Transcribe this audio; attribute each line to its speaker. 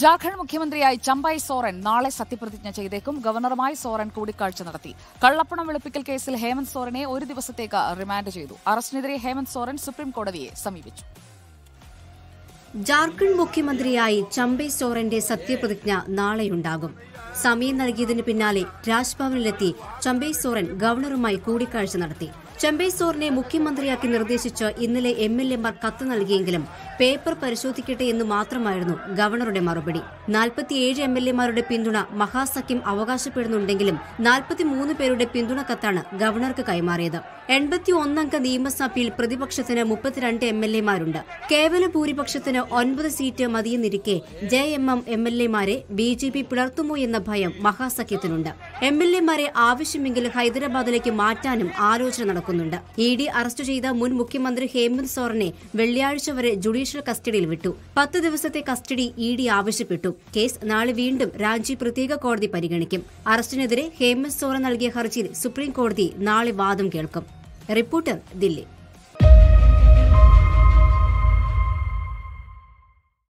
Speaker 1: ജാർഖണ്ഡ് മുഖ്യമന്ത്രിയായി ചമ്പായി സോറൻ നാളെ സത്യപ്രതിജ്ഞ ചെയ്തേക്കും. ഗവർണറുമായി സോറൻ കൂടിക്കാഴ്ച നടത്തി. കള്ളപ്പണം വെളുപ്പിക്കൽ കേസിൽ ഹേമന്ത് സോറനെ ഒരു ദിവസത്തേക്ക് റിമാൻഡ് ചെയ്തു. അറസ്റ്റിനെതിരെ ഹേമന്ത് സോറൻ സുപ്രീം കോടതിയെ സമീപിച്ചു.
Speaker 2: ജാർഖണ്ഡ് മുഖ്യമന്ത്രിയായി ചമ്പൈ സോറന്റെ സത്യപ്രതിജ്ഞ നാളെയുണ്ടാകും. സമയം നൽകിയതിന് പിന്നാലെ രാജ്ഭവനിലെത്തി ചമ്പൈ സോറൻ ഗവർണറുമായി കൂടിക്കാഴ്ച നടത്തി. ചമ്പൈ സോറിനെ മുഖ്യമന്ത്രിയാക്കി നിർദ്ദേശിച്ച് ഇന്നലെ എം എൽ എമാർ കത്ത് നൽകിയെങ്കിലും പേപ്പർ പരിശോധിക്കട്ടെ എന്ന് മാത്രമായിരുന്നു ഗവർണറുടെ മറുപടി. നാൽപ്പത്തിയേഴ് എം എൽ എമാരുടെ പിന്തുണ മഹാസഖ്യം അവകാശപ്പെടുന്നുണ്ടെങ്കിലും നാൽപ്പത്തിമൂന്ന് പേരുടെ പിന്തുണ കത്താണ് ഗവർണർക്ക് കൈമാറിയത്. എൺപത്തി ഒന്നംഗ നിയമസഭയിൽ പ്രതിപക്ഷത്തിന് മുപ്പത്തിരണ്ട് എം എൽ എമാരുണ്ട്. കേവല ഭൂരിപക്ഷത്തിന് ഒൻപത് seat മതിയെന്നിരിക്കെ J M M M L എമാരെ ബി ജെ പി പിളർത്തുമോ എന്ന ഭയം മഹാസഖ്യത്തിനുണ്ട്. എം എൽ എമാരെ ആവശ്യമെങ്കിൽ ഹൈദരാബാദിലേക്ക് മാറ്റാനും ആലോചന നടക്കുന്നുണ്ട്. ഇ ഡി അറസ്റ്റ് ചെയ്ത മുൻ മുഖ്യമന്ത്രി ഹേമന്ത് സോറനെ വെള്ളിയാഴ്ച വരെ ജുഡീഷ്യൽ കസ്റ്റഡിയിൽ വിട്ടു. പത്ത് ദിവസത്തെ കസ്റ്റഡി ഇ ഡി ആവശ്യപ്പെട്ടു. കേസ് നാളെ വീണ്ടും രാഞ്ചി പ്രത്യേക കോടതി പരിഗണിക്കും. അറസ്റ്റിനെതിരെ ഹേമന്ത് സോറൻ നൽകിയ ഹർജിയിൽ സുപ്രീം കോടതി നാളെ വാദം കേൾക്കും. റിപ്പോർട്ടർ ദില്ലി.